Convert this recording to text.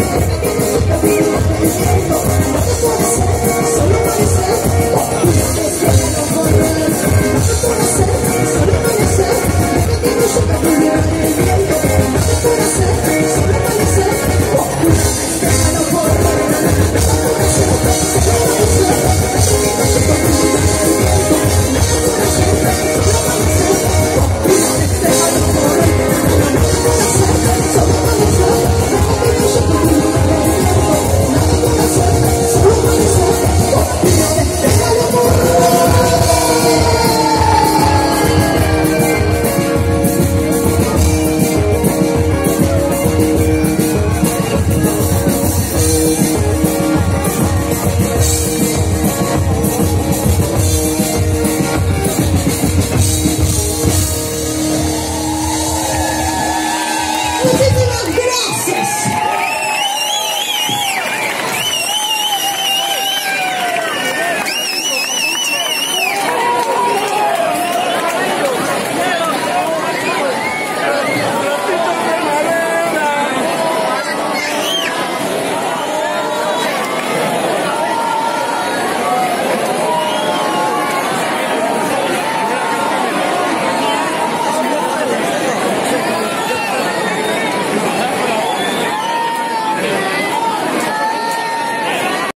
Muchísimas gracias.